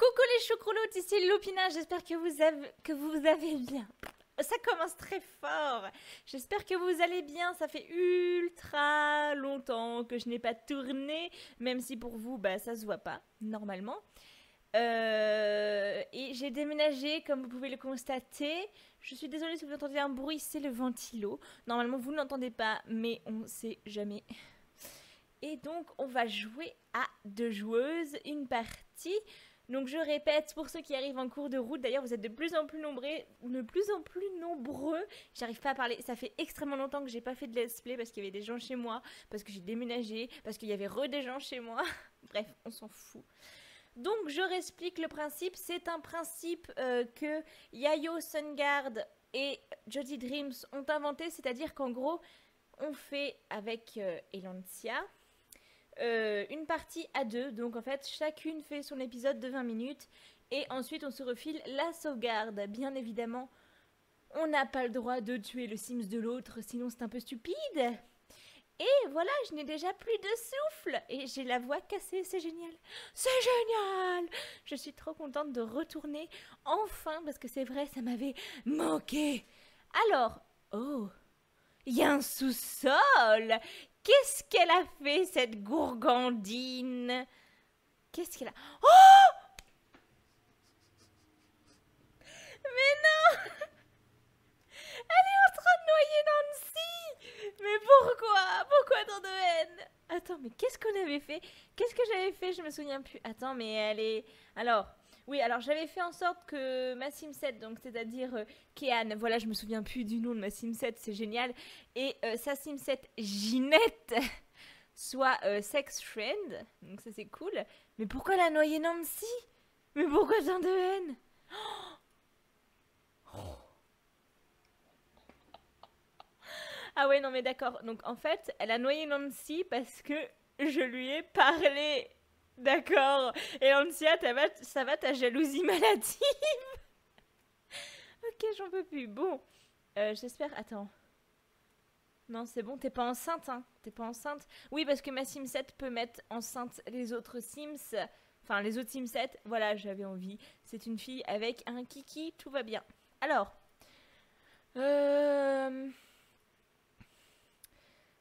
Coucou les choucroutes, ici Lupina, j'espère que vous, avez, que vous avez bien. Ça commence très fort. J'espère que vous allez bien. Ça fait ultra longtemps que je n'ai pas tourné, même si pour vous, bah, ça se voit pas, normalement. Euh, et j'ai déménagé, comme vous pouvez le constater. Je suis désolée si vous entendez un bruit, c'est le ventilo. Normalement, vous ne l'entendez pas, mais on sait jamais. Et donc, on va jouer à deux joueuses, une partie. Donc je répète, pour ceux qui arrivent en cours de route, d'ailleurs vous êtes de plus en plus nombreux, de plus en plus nombreux. J'arrive pas à parler, ça fait extrêmement longtemps que j'ai pas fait de let's play parce qu'il y avait des gens chez moi, parce que j'ai déménagé, parce qu'il y avait re des gens chez moi. Bref, on s'en fout. Donc je réexplique le principe, c'est un principe euh, que Yayo, Sungard et Jody Dreams ont inventé, c'est-à-dire qu'en gros, on fait avec euh, Elantia, euh, une partie à deux. Donc en fait, chacune fait son épisode de 20 minutes et ensuite on se refile la sauvegarde. Bien évidemment, on n'a pas le droit de tuer le Sims de l'autre, sinon c'est un peu stupide. Et voilà, je n'ai déjà plus de souffle et j'ai la voix cassée, c'est génial. C'est génial Je suis trop contente de retourner enfin parce que c'est vrai, ça m'avait manqué. Alors, oh, il y a un sous-sol Qu'est-ce qu'elle a fait, cette gourgandine? Qu'est-ce qu'elle a... Oh! Mais non! Elle est en train de noyer Nancy Mais pourquoi? Pourquoi tant de haine? Attends, mais qu'est-ce qu'on avait fait? Qu'est-ce que j'avais fait? Je me souviens plus. Attends, mais elle est... Alors, oui, alors j'avais fait en sorte que ma Sim7, donc c'est-à-dire euh, Kéane, voilà, je me souviens plus du nom de ma Sim7, c'est génial, et sa Sim7 Ginette soit euh, sex friend, donc ça c'est cool. Mais pourquoi la noyer Nancy? Mais pourquoi tant de haine? Ah ouais, non mais d'accord. Donc en fait, elle a noyé Nancy parce que je lui ai parlé. D'accord. Et Lancia, ça va ta jalousie maladive? Ok, j'en peux plus. Bon. Euh, J'espère... Attends. Non, c'est bon, t'es pas enceinte, hein T'es pas enceinte Oui, parce que ma Sim 7 peut mettre enceinte les autres Sims. Enfin, les autres Sim 7. Voilà, j'avais envie. C'est une fille avec un kiki, tout va bien. Alors. Euh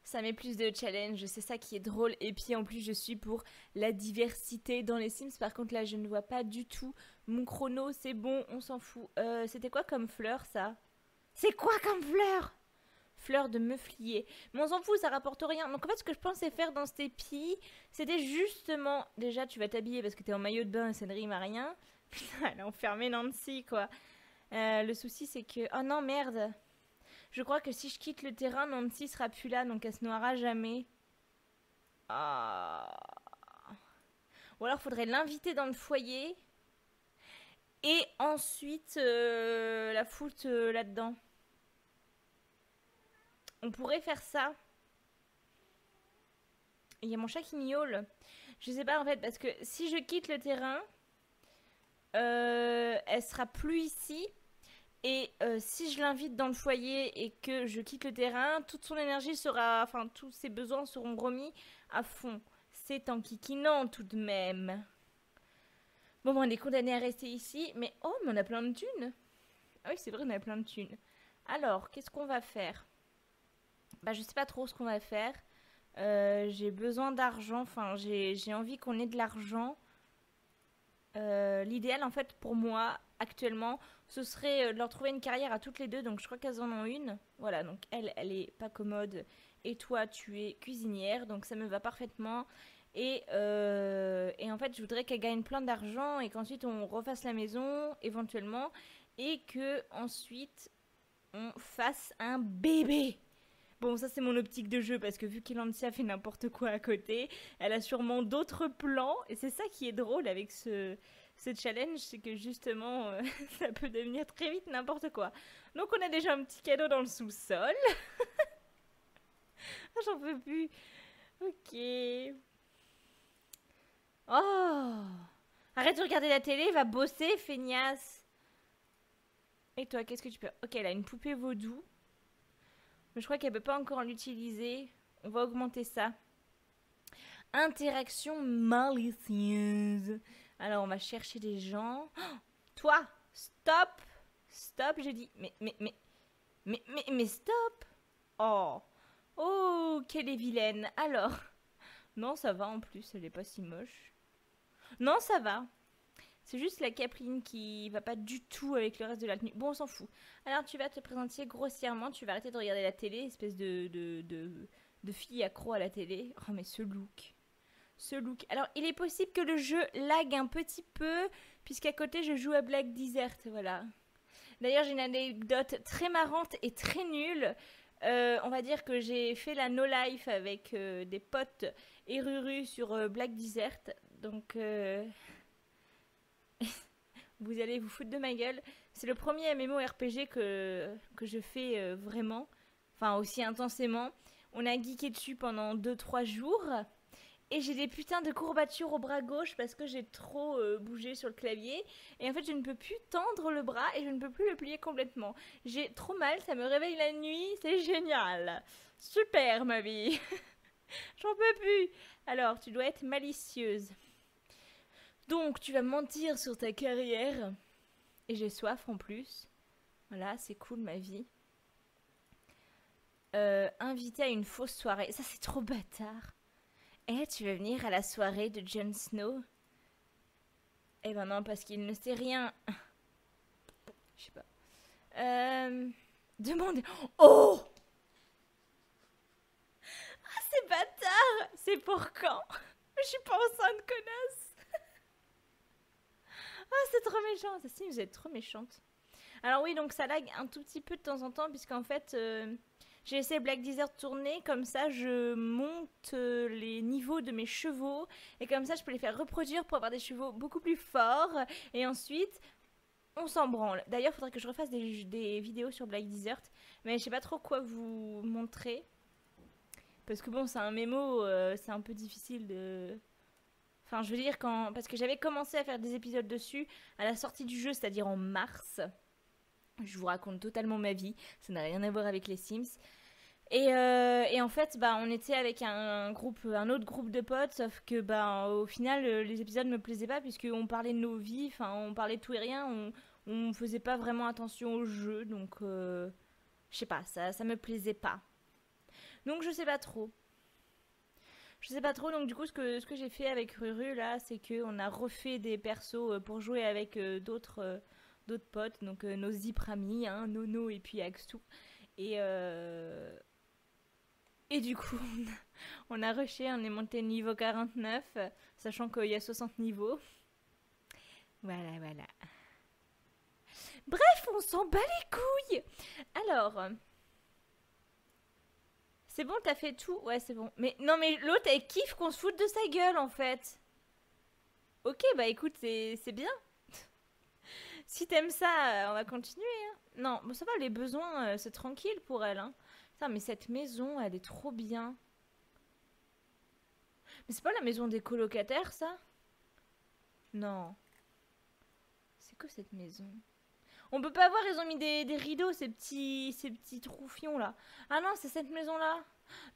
ça met plus de challenge, c'est ça qui est drôle. Et puis en plus, je suis pour la diversité dans les Sims. Par contre, là, je ne vois pas du tout mon chrono. C'est bon, on s'en fout. Euh, C'était quoi comme fleur, ça? C'est quoi comme fleur? Fleur de meuflier. Mais on s'en fout, ça rapporte rien. Donc en fait, ce que je pensais faire dans cet épi, c'était justement... Déjà, tu vas t'habiller parce que t'es en maillot de bain et ça ne rime à rien. Putain, elle a enfermé Nancy, quoi. Euh, le souci, c'est que... Oh non, merde je crois que si je quitte le terrain, Nancy sera plus là, donc elle se noiera jamais. Ah. Ou alors faudrait l'inviter dans le foyer. Et ensuite euh, la foutre euh, là-dedans. On pourrait faire ça. Il y a mon chat qui miaule. Je sais pas en fait, parce que si je quitte le terrain, euh, elle sera plus ici. Et euh, si je l'invite dans le foyer et que je quitte le terrain, toute son énergie sera, enfin tous ses besoins seront remis à fond. C'est en kikinant tout de même. Bon, on est condamné à rester ici, mais oh, mais on a plein de thunes. Ah oui, c'est vrai, on a plein de thunes. Alors, qu'est-ce qu'on va faire? Bah, je sais pas trop ce qu'on va faire. Euh, j'ai besoin d'argent, enfin, j'ai envie qu'on ait de l'argent. Euh, l'idéal, en fait, pour moi, actuellement, ce serait euh, de leur trouver une carrière à toutes les deux. Donc je crois qu'elles en ont une. Voilà, donc elle, elle est pas commode. Et toi, tu es cuisinière. Donc ça me va parfaitement. Et, euh, et en fait, je voudrais qu'elle gagne plein d'argent et qu'ensuite on refasse la maison éventuellement. Et que ensuite on fasse un bébé. Bon, ça c'est mon optique de jeu parce que vu qu'Elancia fait n'importe quoi à côté, elle a sûrement d'autres plans et c'est ça qui est drôle avec ce, ce challenge, c'est que justement, euh, ça peut devenir très vite n'importe quoi. Donc on a déjà un petit cadeau dans le sous-sol. Ah, j'en peux plus. Ok. Oh Arrête de regarder la télé, va bosser, feignasse. Et toi, qu'est-ce que tu peux... Ok, elle a une poupée vaudou. Mais je crois qu'elle peut pas encore l'utiliser. On va augmenter ça. Interaction malicieuse. Alors, on va chercher des gens. Oh, toi, stop Stop, j'ai dit. Mais, mais, mais, mais, mais, mais stop Oh Oh, quelle est vilaine Alors, non, ça va en plus, elle est pas si moche. Non, ça va. C'est juste la Capline qui va pas du tout avec le reste de la tenue. Bon, on s'en fout. Alors, tu vas te présenter grossièrement, tu vas arrêter de regarder la télé, espèce de, de, de, fille accro à la télé. Oh, mais ce look. Ce look. Alors, il est possible que le jeu lag un petit peu, puisqu'à côté, je joue à Black Desert, voilà. D'ailleurs, j'ai une anecdote très marrante et très nulle. Euh, on va dire que j'ai fait la no life avec euh, des potes et Ruru sur euh, Black Desert. Donc, vous allez vous foutre de ma gueule. C'est le premier MMORPG que, que je fais vraiment, enfin aussi intensément. On a geeké dessus pendant 2-3 jours. Et j'ai des putains de courbatures au bras gauche parce que j'ai trop euh, bougé sur le clavier. Et en fait, je ne peux plus tendre le bras et je ne peux plus le plier complètement. J'ai trop mal, ça me réveille la nuit, c'est génial. Super, ma vie. J'en peux plus. Alors, tu dois être malicieuse. Donc, tu vas mentir sur ta carrière. Et j'ai soif en plus. Voilà, c'est cool ma vie. Euh, invité à une fausse soirée. Ça, c'est trop bâtard. Eh, tu veux venir à la soirée de Jon Snow? Eh ben non, parce qu'il ne sait rien. Je sais pas. Euh... Demande. Oh Ah, c'est bâtard C'est pour quand? Je suis pas enceinte, connasse Ah, c'est trop méchant Ça, si, vous êtes trop méchante. Alors oui, donc ça lag un tout petit peu de temps en temps, puisqu'en fait... Euh, j'ai laissé Black Desert tourner, comme ça je monte euh, les niveaux de mes chevaux et comme ça je peux les faire reproduire pour avoir des chevaux beaucoup plus forts et ensuite on s'en branle. D'ailleurs, il faudrait que je refasse des, vidéos sur Black Desert, mais je sais pas trop quoi vous montrer. Parce que bon, c'est un mémo, euh, c'est un peu difficile de... Enfin, je veux dire, quand... parce que j'avais commencé à faire des épisodes dessus à la sortie du jeu, c'est-à-dire en mars. Je vous raconte totalement ma vie, ça n'a rien à voir avec les Sims. Euh, et, en fait, bah, on était avec un, groupe, un autre groupe de potes, sauf que bah, au final, euh, les épisodes me plaisaient pas puisqu'on parlait de nos vies, on parlait de tout et rien, on, on faisait pas vraiment attention au jeu, donc euh, je sais pas, ça, ça me plaisait pas. Donc je sais pas trop. Je sais pas trop, donc du coup, ce que, ce que j'ai fait avec Ruru là, c'est qu'on a refait des persos pour jouer avec d'autres d'autres potes, donc nos Ziprami, hein, Nono et puis Axtu. Et, et du coup, on a rushé, on est monté niveau 49, sachant qu'il y a 60 niveaux. Voilà, voilà. Bref, on s'en bat les couilles Alors... C'est bon, t'as fait tout Ouais, c'est bon. Mais non, mais l'autre, elle kiffe qu'on se foute de sa gueule, en fait. Ok, bah écoute, c'est bien. si t'aimes ça, on va continuer. Hein. Non, bon, ça va, les besoins, euh, c'est tranquille pour elle. Hein mais cette maison, elle est trop bien. Mais c'est pas la maison des colocataires, ça? Non. C'est quoi cette maison? On peut pas voir, ils ont mis des, rideaux, ces petits, ces petits troufions là. Ah non, c'est cette maison-là.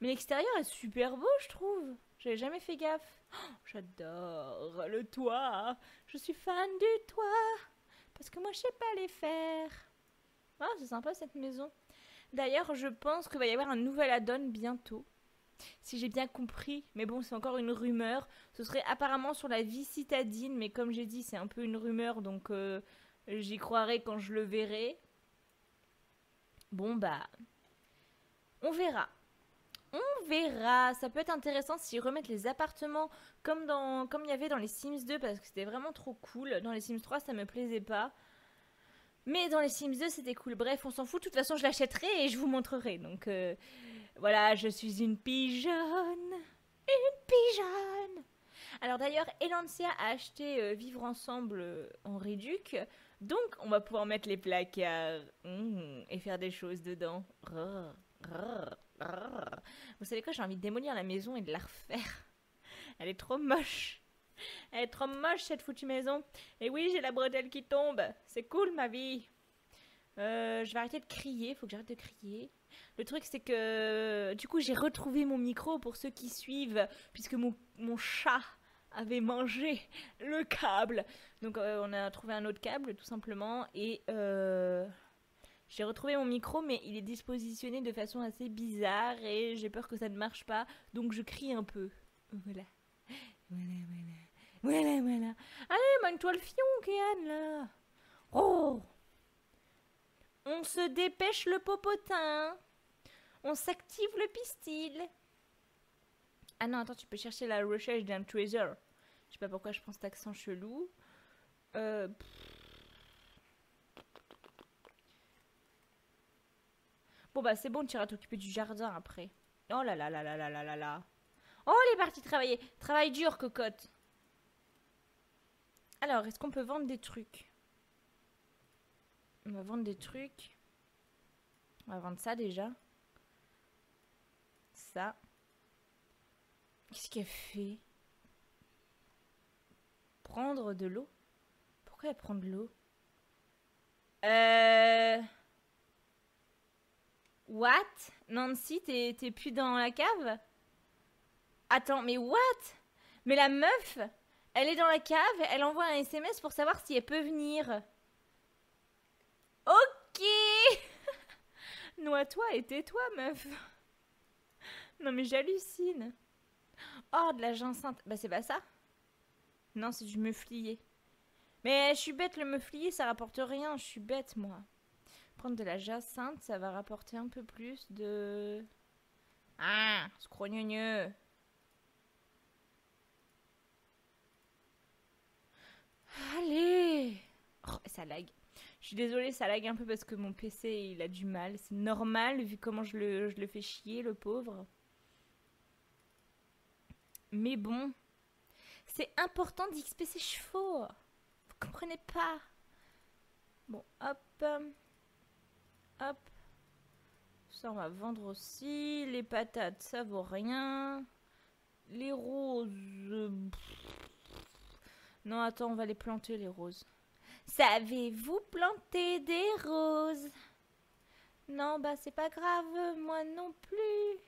Mais l'extérieur est super beau, je trouve. J'avais jamais fait gaffe. Oh, j'adore le toit. Je suis fan du toit. Parce que moi, je sais pas les faire. Ah, c'est sympa cette maison. D'ailleurs, je pense qu'il va y avoir un nouvel add-on bientôt. Si j'ai bien compris, mais bon, c'est encore une rumeur. Ce serait apparemment sur la vie citadine, mais comme j'ai dit, c'est un peu une rumeur, donc euh, j'y croirai quand je le verrai. Bon, bah. On verra. On verra. Ça peut être intéressant s'ils remettent les appartements comme il y avait dans les Sims 2 parce que c'était vraiment trop cool. Dans les Sims 3, ça me plaisait pas. Mais dans les Sims 2, c'était cool. Bref, on s'en fout. De toute façon, je l'achèterai et je vous montrerai. Donc euh, voilà, je suis une pigeonne. Une pigeonne. Alors d'ailleurs, Elancia a acheté euh, Vivre Ensemble euh, en réduc. Donc, on va pouvoir mettre les placards mmh, et faire des choses dedans. Vous savez quoi, j'ai envie de démolir la maison et de la refaire. Elle est trop moche. Elle est trop moche cette foutue maison. Et oui, j'ai la bretelle qui tombe. C'est cool ma vie. Euh, je vais arrêter de crier, faut que j'arrête de crier. Le truc c'est que du coup j'ai retrouvé mon micro pour ceux qui suivent, puisque mon, mon chat avait mangé le câble. Donc euh, on a trouvé un autre câble tout simplement et euh, j'ai retrouvé mon micro mais il est dispositionné de façon assez bizarre et j'ai peur que ça ne marche pas donc je crie un peu. Voilà. Voilà, voilà. Voilà, voilà. Allez, mène-toi le fion, Kéane, là. Oh On se dépêche le popotin. On s'active le pistil. Ah non, attends, tu peux chercher la recherche d'un treasure. Je sais pas pourquoi je prends cet accent chelou. Euh... Bon bah c'est bon, tu iras t'occuper du jardin après. Oh là là là là là là là là. Oh, elle est partie travailler. Travail dur, cocotte. Alors, est-ce qu'on peut vendre des trucs? On va vendre des trucs. On va vendre ça déjà. Ça. Qu'est-ce qu'elle fait? Prendre de l'eau? Pourquoi elle prend de l'eau? Euh... What? Nancy, t'es plus dans la cave? Attends, mais what? Mais la meuf, elle est dans la cave, elle envoie un SMS pour savoir si elle peut venir. Ok Noie-toi et tais-toi, meuf. Non mais j'hallucine. Oh, de la jacinthe. Bah c'est pas ça. Non, c'est du meuflier. Mais je suis bête, le meuflier, ça rapporte rien. Je suis bête, moi. Prendre de la jacinthe, ça va rapporter un peu plus de... Ah, scrogneux. Allez oh, Ça lag. Je suis désolée, ça lag un peu parce que mon PC, il a du mal. C'est normal, vu comment je le fais chier, le pauvre. Mais bon, c'est important d'XP ses chevaux. Vous comprenez pas Bon, hop. Hop. Ça, on va vendre aussi. Les patates, ça vaut rien. Les roses... Non, attends, on va les planter, les roses. Savez-vous planter des roses? Non, bah c'est pas grave, moi non plus.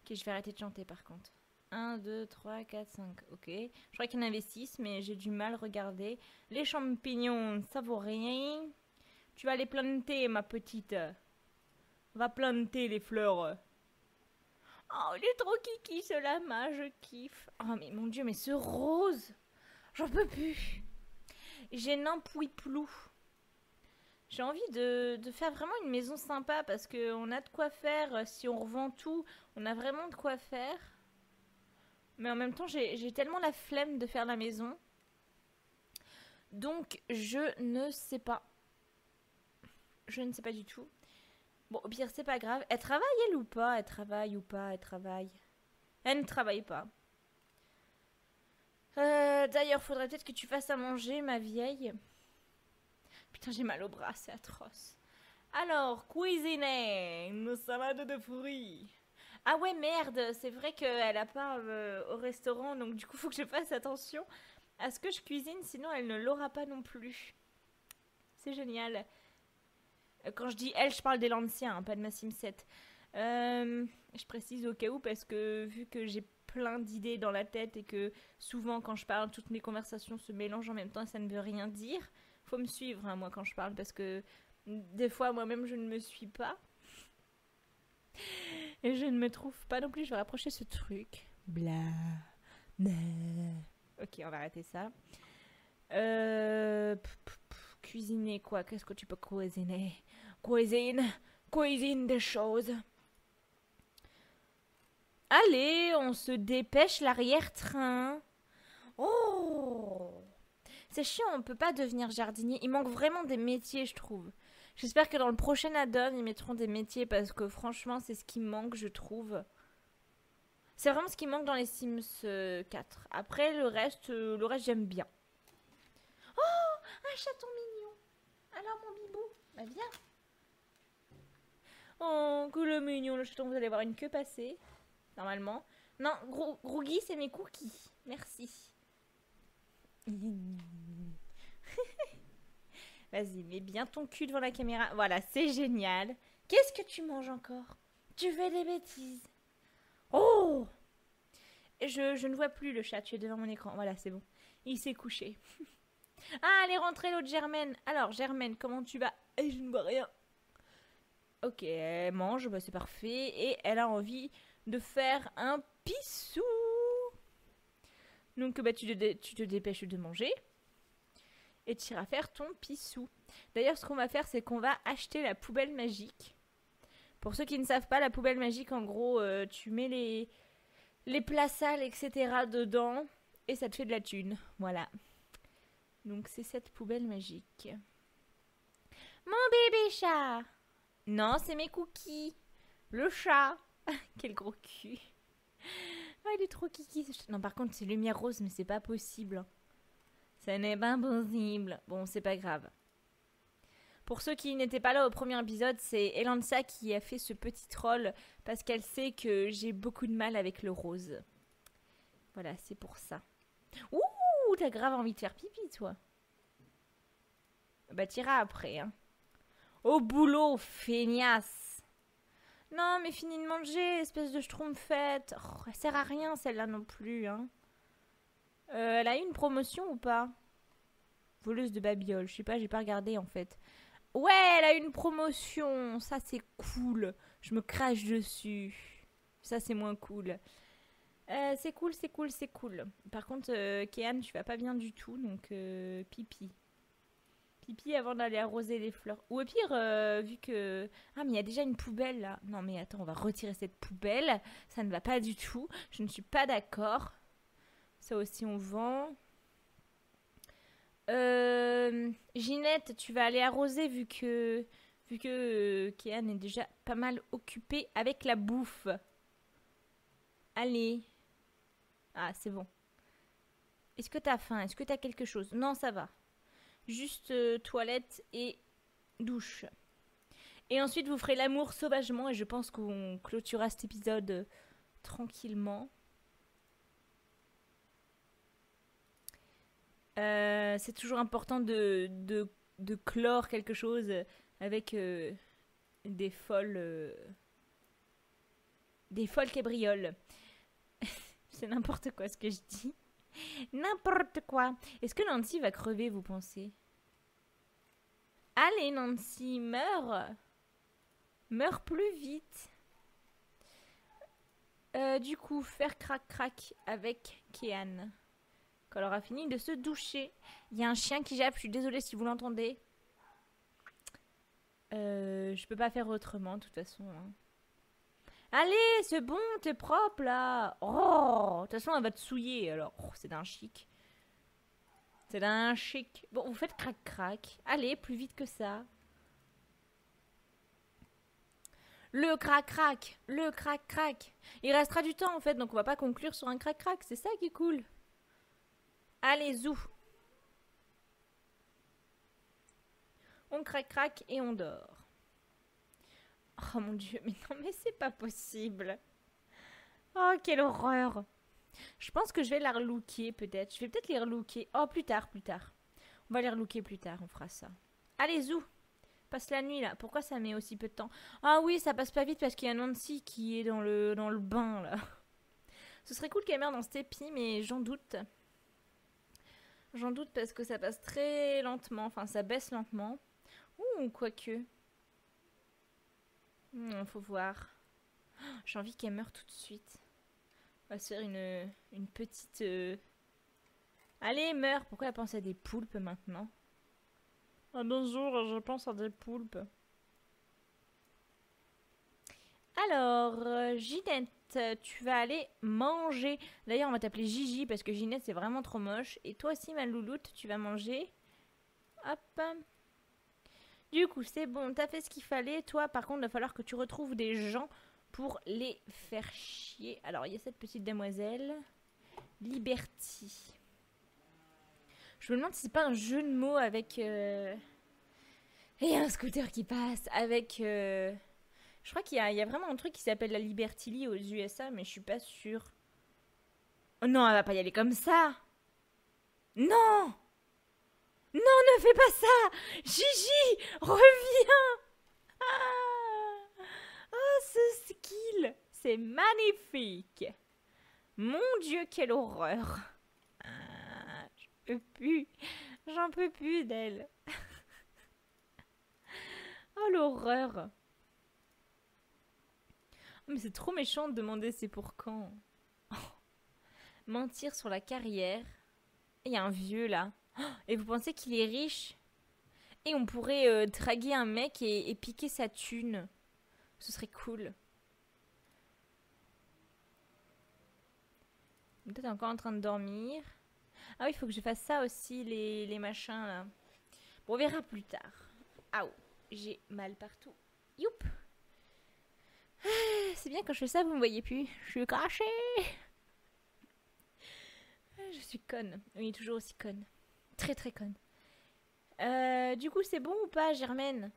Ok, je vais arrêter de chanter par contre. 1, 2, 3, 4, 5. Ok. Je crois qu'il y en avait 6, mais j'ai du mal à regarder. Les champignons, ça vaut rien. Tu vas les planter, ma petite. Va planter les fleurs. Oh, il est trop kiki, ce lama, je kiffe. Oh, mais mon dieu, mais ce rose J'en peux plus. J'ai n'empouille plou. J'ai envie de, faire vraiment une maison sympa parce qu'on a de quoi faire. Si on revend tout, on a vraiment de quoi faire. Mais en même temps, j'ai tellement la flemme de faire la maison. Donc, je ne sais pas. Je ne sais pas du tout. Bon, au pire, c'est pas grave. Elle travaille, elle, ou pas? Elle travaille ou pas? Elle travaille. Elle ne travaille pas. Euh, D'ailleurs, faudrait peut-être que tu fasses à manger, ma vieille. Putain, j'ai mal au bras, c'est atroce. Alors, cuisiner une salade de fruits. Ah ouais, merde, c'est vrai qu'elle a pas euh, au restaurant, donc du coup, faut que je fasse attention à ce que je cuisine, sinon elle ne l'aura pas non plus. C'est génial. Euh, quand je dis elle, je parle des l'ancien, hein, pas de ma Sim 7. Euh, je précise au cas où parce que vu que j'ai plein d'idées dans la tête et que souvent quand je parle, toutes mes conversations se mélangent en même temps et ça ne veut rien dire. Faut me suivre, hein, moi, quand je parle, parce que des fois, moi-même, je ne me suis pas. Et je ne me trouve pas non plus. Je vais rapprocher ce truc. Bla. Ok, on va arrêter ça. Euh, cuisiner quoi? Qu'est-ce que tu peux cuisiner? Cuisine Cuisine des choses. Allez, on se dépêche l'arrière-train. Oh C'est chiant, on peut pas devenir jardinier. Il manque vraiment des métiers, je trouve. J'espère que dans le prochain add-on, ils mettront des métiers parce que franchement, c'est ce qui manque, je trouve. C'est vraiment ce qui manque dans les Sims 4. Euh, Après, le reste, euh, le reste j'aime bien. Oh Un chaton mignon Alors, mon bibou Bah, viens Oh, que le mignon, le chaton, vous allez voir une queue passer. Normalement. Non, Grougi, c'est mes cookies. Merci. Vas-y, mets bien ton cul devant la caméra. Voilà, c'est génial. Qu'est-ce que tu manges encore? Tu fais des bêtises. Oh je, ne vois plus le chat, tu es devant mon écran. Voilà, c'est bon. Il s'est couché. ah, elle est rentrée l'autre Germaine. Alors, Germaine, comment tu vas? Et je ne vois rien. Ok, elle mange, bah, c'est parfait. Et elle a envie de faire un pissou. Donc, bah, tu, te tu te dépêches de manger. Et tu iras faire ton pissou. D'ailleurs, ce qu'on va faire, c'est qu'on va acheter la poubelle magique. Pour ceux qui ne savent pas, la poubelle magique, en gros, euh, tu mets les, les plats sales, etc. dedans et ça te fait de la thune. Voilà. Donc c'est cette poubelle magique. Mon bébé chat Non, c'est mes cookies. Le chat. Quel gros cul. Ah, il est trop kiki. Non, par contre, c'est lumière rose, mais c'est pas possible. Ça n'est pas possible. Bon, c'est pas grave. Pour ceux qui n'étaient pas là au premier épisode, c'est Elansa qui a fait ce petit troll parce qu'elle sait que j'ai beaucoup de mal avec le rose. Voilà, c'est pour ça. Ouh, t'as grave envie de faire pipi, toi. Bah, t'iras après, hein. Au boulot, feignasse. Non, mais finis de manger, espèce de schtroumpfette. Oh, elle sert à rien, celle-là non plus, hein. Euh, elle a eu une promotion ou pas? Voleuse de babiole, je sais pas, j'ai pas regardé en fait. Ouais, elle a une promotion. Ça, c'est cool. Je me crache dessus. Ça, c'est moins cool. Euh, c'est cool, c'est cool, c'est cool. Par contre, euh, Kéane, tu vas pas bien du tout, donc euh, pipi. Pipi avant d'aller arroser les fleurs. Ou au pire, vu que... Ah, mais il y a déjà une poubelle, là. Non, mais attends, on va retirer cette poubelle. Ça ne va pas du tout. Je ne suis pas d'accord. Ça aussi, on vend. Euh, Ginette, tu vas aller arroser vu que vu que euh, est déjà pas mal occupée avec la bouffe. Allez. Ah, c'est bon. Est-ce que t'as faim? Est-ce que t'as quelque chose? Non, ça va. Juste euh, toilette et douche. Et ensuite, vous ferez l'amour sauvagement et je pense qu'on clôturera cet épisode tranquillement. Euh, c'est toujours important de, clore quelque chose avec euh, des folles. Euh, des folles cabrioles. c'est n'importe quoi ce que je dis. N'importe quoi. Est-ce que Nancy va crever, vous pensez? Allez, Nancy, meurs Meurs plus vite. du coup, faire crac-crac avec Kéane elle aura fini de se doucher. Il y a un chien qui jappe, je suis désolée si vous l'entendez. Euh, je peux pas faire autrement, de toute façon. Hein. Allez, c'est bon, t'es propre là. Oh, de toute façon, elle va te souiller alors. Oh, c'est d'un chic. C'est d'un chic. Bon, vous faites crac-crac. Allez, plus vite que ça. Le crac-crac, le crac-crac. Il restera du temps en fait, donc on va pas conclure sur un crac-crac. C'est ça qui est cool. Allez, zou. On craque, craque et on dort. Oh mon dieu, mais non, mais c'est pas possible. Oh, quelle horreur. Je pense que je vais la relooker peut-être. Je vais peut-être les relooker. Oh, plus tard, plus tard. On va les relooker plus tard, on fera ça. Allez, zou. Passe la nuit là. Pourquoi ça met aussi peu de temps? Ah oui, ça passe pas vite parce qu'il y a Nancy qui est dans le, dans le bain là. Ce serait cool qu'elle meure dans cet épi, mais j'en doute. J'en doute parce que ça passe très lentement, enfin ça baisse lentement. Ouh, quoique. Il faut voir. J'ai envie qu'elle meure tout de suite. On va se faire une, une petite... Euh, Allez, meurs Pourquoi elle pense à des poulpes maintenant? Un jour, je pense à des poulpes. Alors, euh, Ginette, tu vas aller manger. D'ailleurs, on va t'appeler Gigi parce que Ginette, c'est vraiment trop moche. Et toi aussi, ma louloute, tu vas manger. Hop. Du coup, c'est bon, t'as fait ce qu'il fallait. Toi, par contre, il va falloir que tu retrouves des gens pour les faire chier. Alors, il y a cette petite demoiselle. Liberty. Je me demande si c'est pas un jeu de mots avec... Euh, et un scooter qui passe avec... Euh, je crois qu'il y, a vraiment un truc qui s'appelle la Liberty Lee aux USA, mais je suis pas sûre. Oh non, elle va pas y aller comme ça. Non. Non, ne fais pas ça. Gigi, reviens. Ah. Oh, ce skill. C'est magnifique. Mon Dieu, quelle horreur. Ah, Je peux plus. J'en peux plus d'elle. Oh, l'horreur Mais c'est trop méchant de demander c'est pour quand Mentir sur la carrière il y a un vieux là. Et vous pensez qu'il est riche? Et on pourrait euh, draguer un mec et, piquer sa thune. Ce serait cool. Peut-être encore en train de dormir. Ah oui, il faut que je fasse ça aussi, les, machins là. Bon, on verra plus tard. Ah j'ai mal partout. Youp C'est bien quand je fais ça, vous me voyez plus. Je suis crachée je suis conne. Oui, toujours aussi conne. Très très conne. Euh, du coup, c'est bon ou pas, Germaine?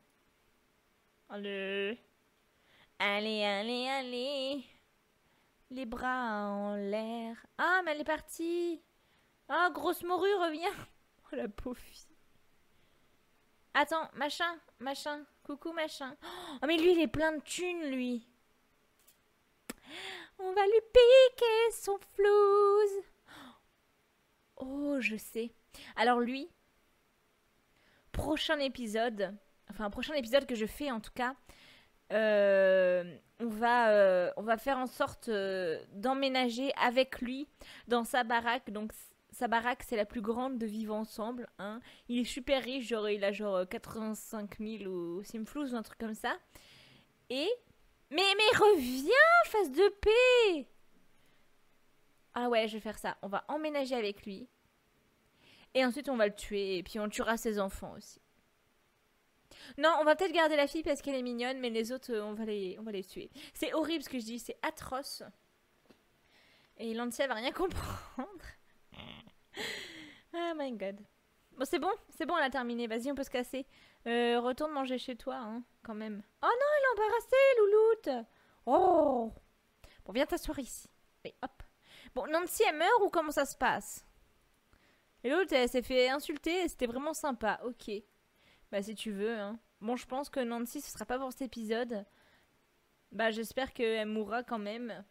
Allez. Allez, allez, allez. Les bras en l'air. Ah, mais elle est partie. Ah, grosse morue, reviens. Oh, la pauvre fille. Attends, machin, machin. Coucou, machin. Oh, mais lui, il est plein de thunes, lui. On va lui piquer son flouze. Oh, je sais. Alors lui, prochain épisode, enfin prochain épisode que je fais en tout cas, euh, on, va, euh, on va faire en sorte euh, d'emménager avec lui dans sa baraque. Donc sa baraque c'est la plus grande de vivre ensemble. Hein. Il est super riche, genre il a genre 85 000 ou Simflous ou un truc comme ça. Et... Mais, mais reviens, face de paix ah ouais, je vais faire ça. On va emménager avec lui. Et ensuite, on va le tuer. Et puis, on tuera ses enfants aussi. Non, on va peut-être garder la fille parce qu'elle est mignonne, mais les autres, euh, on va les, on va les tuer. C'est horrible ce que je dis, c'est atroce. Et Lancia va rien comprendre. oh my god. Bon, c'est bon, c'est bon, elle a terminé. Vas-y, on peut se casser. Euh, retourne manger chez toi, hein, quand même. Oh non, elle est embarrassée, louloute. Oh. Bon, viens t'asseoir ici. Et hop. Bon, Nancy, elle meurt ou comment ça se passe? Et l'autre, elle s'est fait insulter c'était vraiment sympa. Ok. Bah, si tu veux, hein. Bon, je pense que Nancy, ce sera pas pour cet épisode. Bah, j'espère qu'elle mourra quand même.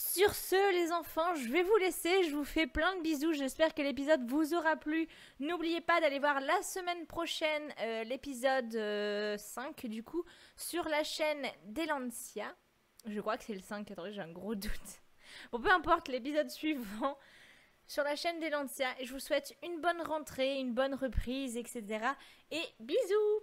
Sur ce, les enfants, je vais vous laisser. Je vous fais plein de bisous. J'espère que l'épisode vous aura plu. N'oubliez pas d'aller voir la semaine prochaine euh, l'épisode 5, euh, du coup, sur la chaîne d'Elancia. Je crois que c'est le 5. Attendez, j'ai un gros doute. Bon, peu importe, l'épisode suivant sur la chaîne Et je vous souhaite une bonne rentrée, une bonne reprise, etc. Et bisous